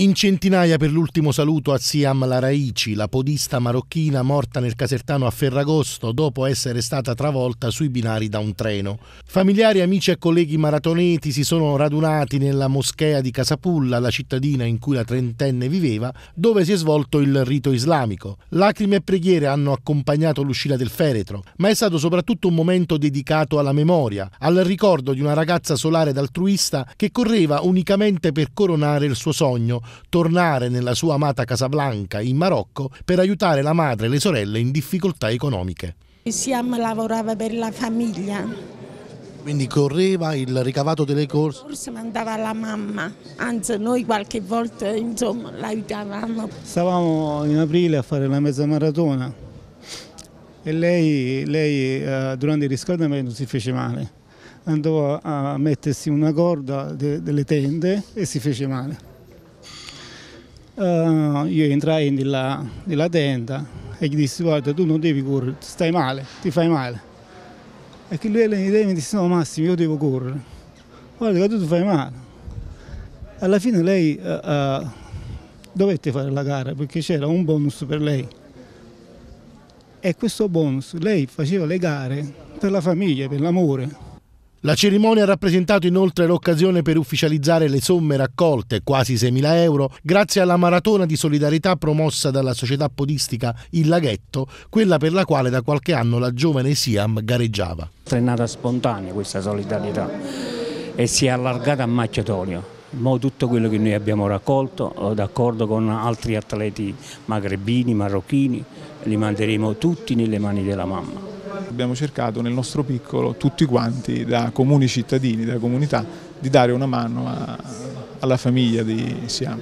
In centinaia per l'ultimo saluto a Siam Laraici, la podista marocchina morta nel casertano a Ferragosto dopo essere stata travolta sui binari da un treno. Familiari, amici e colleghi maratoneti si sono radunati nella moschea di Casapulla, la cittadina in cui la trentenne viveva, dove si è svolto il rito islamico. Lacrime e preghiere hanno accompagnato l'uscita del feretro, ma è stato soprattutto un momento dedicato alla memoria, al ricordo di una ragazza solare ed altruista che correva unicamente per coronare il suo sogno tornare nella sua amata Casablanca in Marocco per aiutare la madre e le sorelle in difficoltà economiche. Siam lavorava per la famiglia. Quindi correva il ricavato delle corse? Forse mandava la mamma, anzi noi qualche volta insomma l'aiutavamo. Stavamo in aprile a fare la mezza maratona e lei, lei eh, durante il riscaldamento si fece male. Andò a mettersi una corda de, delle tende e si fece male Uh, io entrai nella, nella, tenda e gli dissi guarda tu non devi correre, stai male, ti fai male. E che lui mi disse no Massimo io devo correre. Guarda tu ti fai male. Alla fine lei uh, uh, dovette fare la gara perché c'era un bonus per lei. E questo bonus lei faceva le gare per la famiglia, per l'amore. La cerimonia ha rappresentato inoltre l'occasione per ufficializzare le somme raccolte, quasi 6.000 euro, grazie alla maratona di solidarietà promossa dalla società podistica Il Laghetto, quella per la quale da qualche anno la giovane Siam gareggiava. È nata spontanea questa solidarietà e si è allargata a macchiatoio. Mo tutto quello che noi abbiamo raccolto, d'accordo con altri atleti magrebini, marocchini, li manderemo tutti nelle mani della mamma. Abbiamo cercato nel nostro piccolo, tutti quanti, da comuni cittadini, da comunità, di dare una mano a, alla famiglia di Siam.